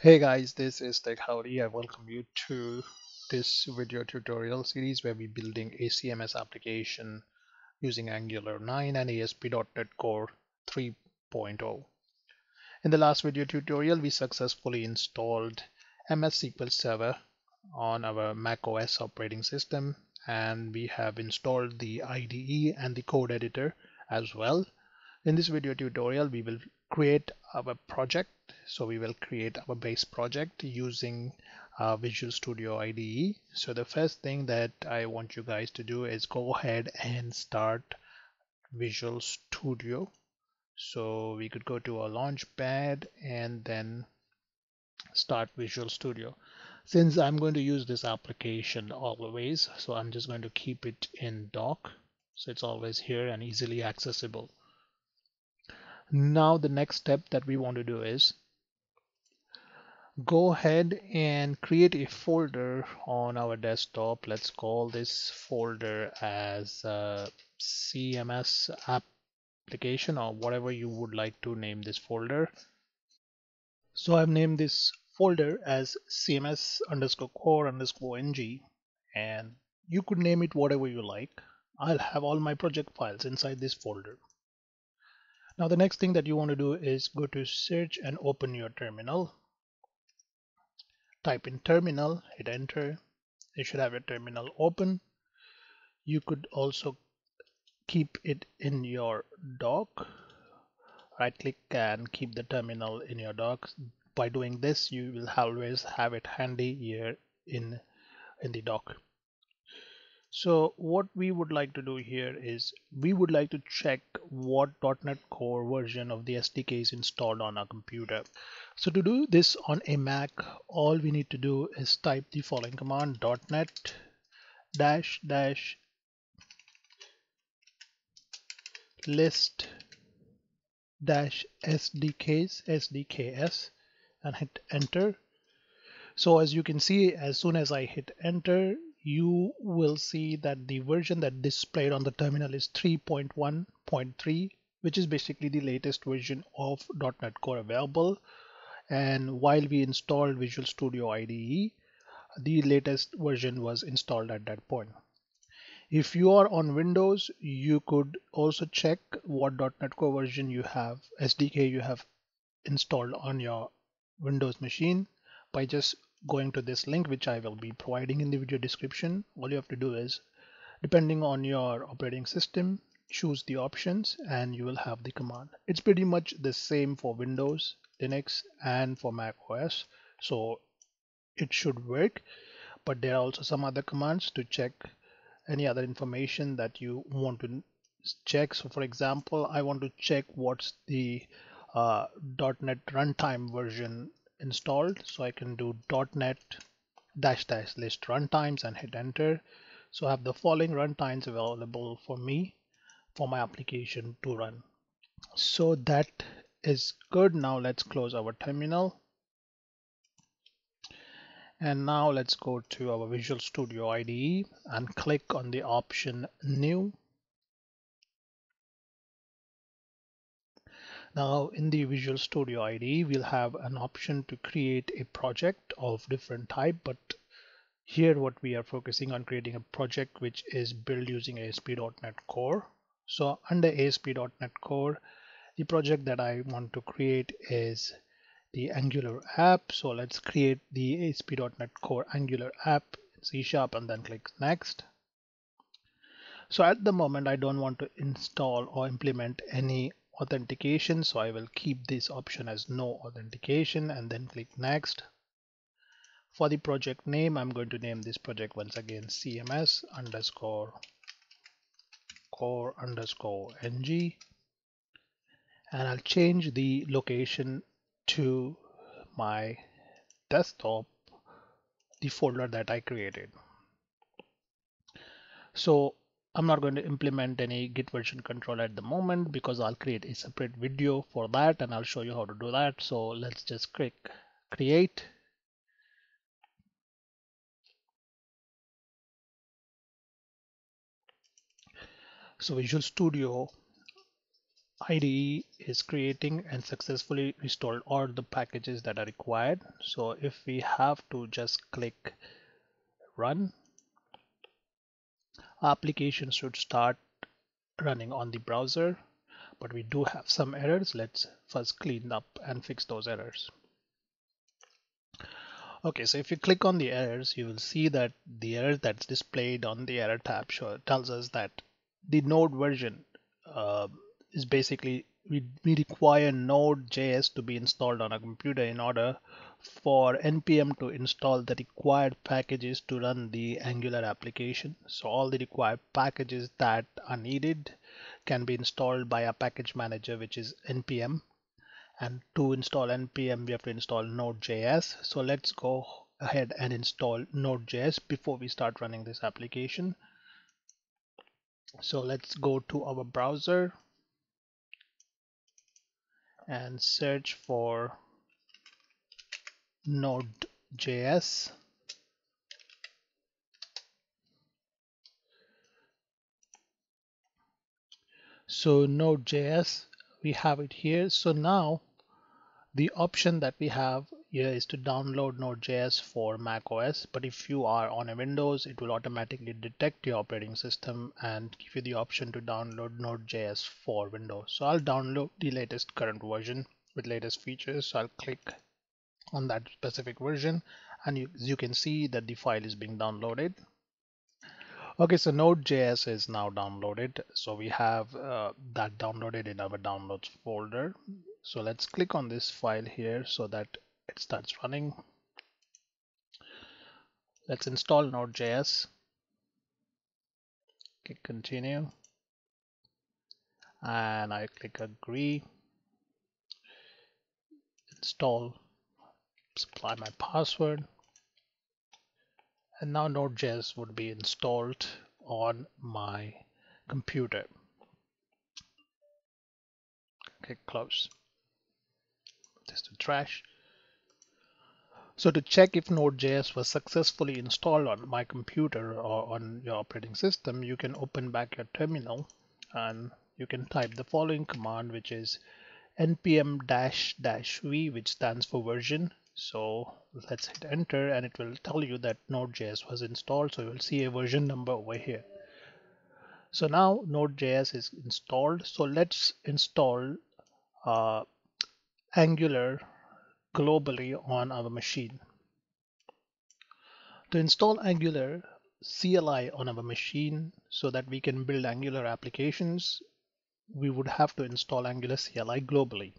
Hey guys, this is Tech Howdy. I welcome you to this video tutorial series where we're building a CMS application using Angular 9 and ASP.NET Core 3.0. In the last video tutorial, we successfully installed MS SQL Server on our Mac OS operating system and we have installed the IDE and the code editor as well. In this video tutorial, we will create our project. So we will create our base project using uh, Visual Studio IDE. So the first thing that I want you guys to do is go ahead and start Visual Studio. So we could go to a launchpad and then start Visual Studio. Since I'm going to use this application always, so I'm just going to keep it in dock. So it's always here and easily accessible. Now the next step that we want to do is go ahead and create a folder on our desktop. Let's call this folder as uh, CMS application or whatever you would like to name this folder. So I've named this folder as CMS underscore core underscore ng and you could name it whatever you like. I'll have all my project files inside this folder. Now the next thing that you want to do is go to search and open your terminal. Type in terminal, hit enter. You should have a terminal open. You could also keep it in your dock. Right click and keep the terminal in your dock. By doing this, you will always have it handy here in, in the dock. So what we would like to do here is we would like to check what .NET Core version of the SDK is installed on our computer. So to do this on a Mac, all we need to do is type the following command .NET dash dash list dash SDKs SDKs and hit enter. So as you can see, as soon as I hit enter, you will see that the version that displayed on the terminal is 3.1.3 which is basically the latest version of .NET Core available and while we installed Visual Studio IDE the latest version was installed at that point. If you are on Windows you could also check what .NET Core version you have SDK you have installed on your Windows machine by just going to this link which I will be providing in the video description all you have to do is depending on your operating system choose the options and you will have the command. It's pretty much the same for Windows Linux and for Mac OS so it should work. But there are also some other commands to check any other information that you want to check. So for example I want to check what's the uh, .NET runtime version installed so I can do .NET dash dash list runtimes and hit enter. So I have the following runtimes available for me for my application to run. So that is good. Now let's close our terminal. And now let's go to our Visual Studio IDE and click on the option new Now in the Visual Studio IDE, we'll have an option to create a project of different type, but here what we are focusing on creating a project which is built using ASP.NET Core. So under ASP.NET Core, the project that I want to create is the Angular app. So let's create the ASP.NET Core Angular app in C Sharp and then click next. So at the moment, I don't want to install or implement any authentication. So I will keep this option as no authentication and then click next. For the project name I'm going to name this project once again CMS underscore core underscore ng and I'll change the location to my desktop the folder that I created. So I'm not going to implement any git version control at the moment because I'll create a separate video for that and I'll show you how to do that. So let's just click create. So Visual Studio IDE is creating and successfully installed all the packages that are required. So if we have to just click run, application should start running on the browser, but we do have some errors. Let's first clean up and fix those errors. Okay, so if you click on the errors, you will see that the error that's displayed on the error tab show, tells us that the node version uh, is basically we, we require node.js to be installed on a computer in order for npm to install the required packages to run the angular application. So all the required packages that are needed can be installed by a package manager which is npm and to install npm we have to install node.js so let's go ahead and install node.js before we start running this application. So let's go to our browser and search for Node.js. So Node.js, we have it here. So now the option that we have here is to download Node.js for Mac OS. But if you are on a Windows, it will automatically detect your operating system and give you the option to download Node.js for Windows. So I'll download the latest current version with latest features. So I'll click on that specific version and you, you can see that the file is being downloaded. Okay, so Node.js is now downloaded. So we have uh, that downloaded in our downloads folder. So let's click on this file here so that it starts running. Let's install Node.js. Click continue. And I click agree. Install. Supply my password. And now Node.js would be installed on my computer. Click close. This to trash. So to check if Node.js was successfully installed on my computer or on your operating system, you can open back your terminal and you can type the following command, which is npm dash dash v, which stands for version. So let's hit enter and it will tell you that Node.js was installed. So you will see a version number over here. So now Node.js is installed. So let's install uh, Angular globally on our machine. To install Angular CLI on our machine so that we can build Angular applications, we would have to install Angular CLI globally.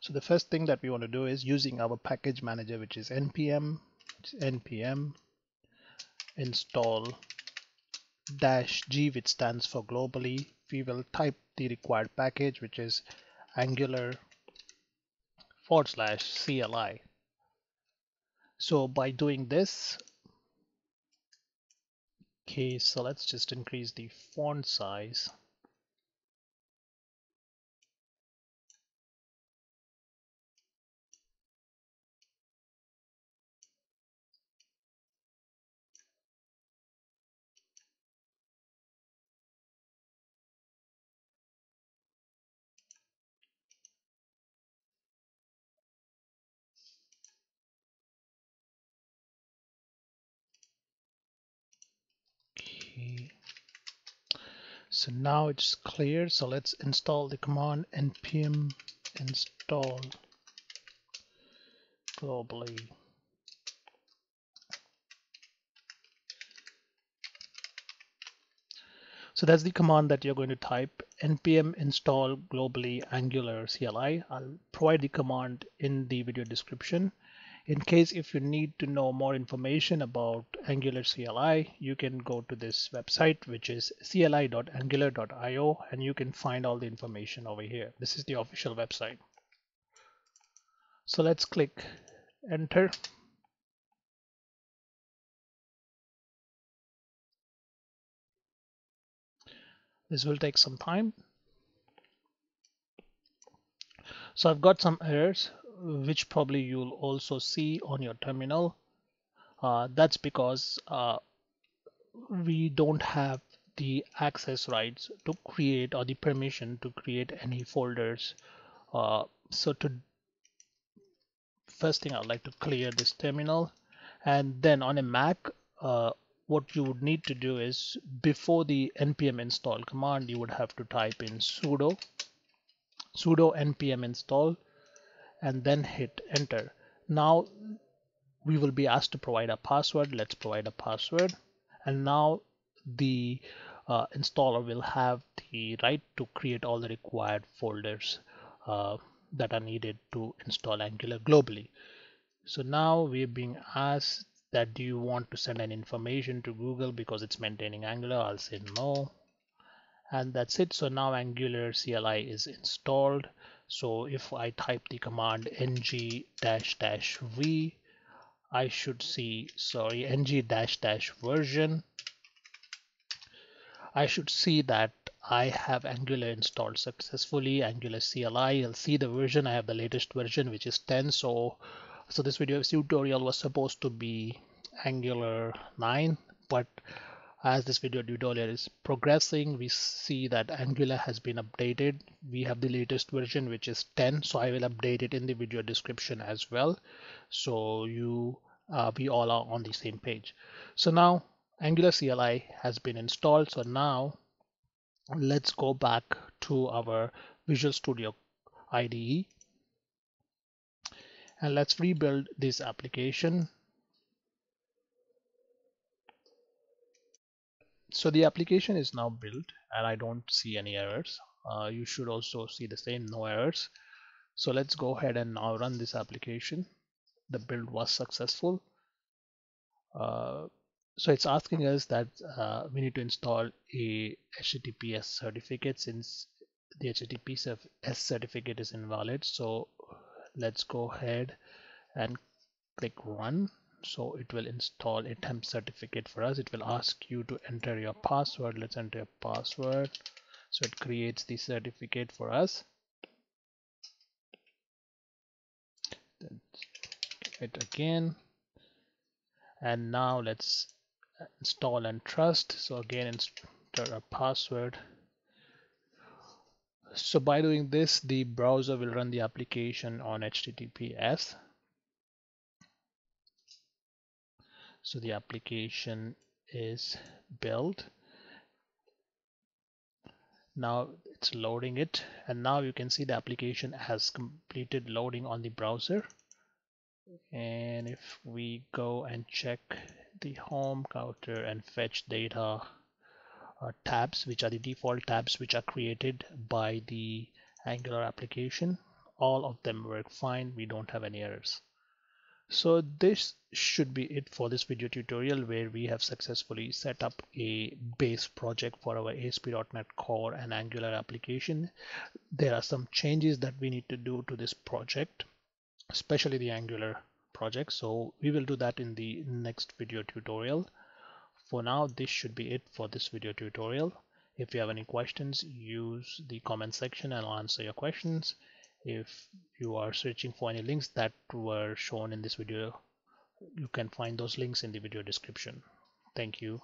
So the first thing that we want to do is using our package manager, which is npm, which is npm install dash g, which stands for globally. We will type the required package, which is Angular forward slash CLI. So by doing this, okay, so let's just increase the font size. So now it's clear. So let's install the command npm install globally. So that's the command that you're going to type npm install globally angular CLI. I'll provide the command in the video description. In case if you need to know more information about Angular CLI, you can go to this website, which is cli.angular.io, and you can find all the information over here. This is the official website. So let's click enter. This will take some time. So I've got some errors which probably you'll also see on your terminal. Uh, that's because uh, we don't have the access rights to create or the permission to create any folders. Uh, so to first thing I'd like to clear this terminal. And then on a Mac uh, what you would need to do is before the npm install command you would have to type in sudo sudo npm install and then hit enter now we will be asked to provide a password let's provide a password and now the uh, installer will have the right to create all the required folders uh, that are needed to install Angular globally. So now we're being asked that do you want to send an information to Google because it's maintaining Angular? I'll say no. And that's it. So now Angular CLI is installed. So if I type the command ng dash dash v, I should see, sorry, ng dash dash version. I should see that I have Angular installed successfully, Angular CLI. I'll see the version. I have the latest version, which is 10. So, so this video tutorial was supposed to be Angular 9, but as this video tutorial is progressing, we see that Angular has been updated. We have the latest version, which is 10. So I will update it in the video description as well. So you, uh, we all are on the same page. So now Angular CLI has been installed. So now let's go back to our Visual Studio IDE and let's rebuild this application. So the application is now built and I don't see any errors. Uh, you should also see the same no errors. So let's go ahead and now run this application. The build was successful. Uh, so it's asking us that uh, we need to install a HTTPS certificate since the HTTPS certificate is invalid. So let's go ahead and click run. So it will install a temp certificate for us. It will ask you to enter your password. Let's enter a password. So it creates the certificate for us. It again. And now let's install and trust so again enter a password so by doing this the browser will run the application on https so the application is built. Now it's loading it and now you can see the application has completed loading on the browser. And if we go and check the home counter and fetch data uh, tabs which are the default tabs which are created by the angular application all of them work fine. We don't have any errors so this should be it for this video tutorial where we have successfully set up a base project for our ASP.NET Core and Angular application. There are some changes that we need to do to this project, especially the Angular project. So we will do that in the next video tutorial. For now this should be it for this video tutorial. If you have any questions use the comment section and I'll answer your questions if you are searching for any links that were shown in this video you can find those links in the video description. Thank you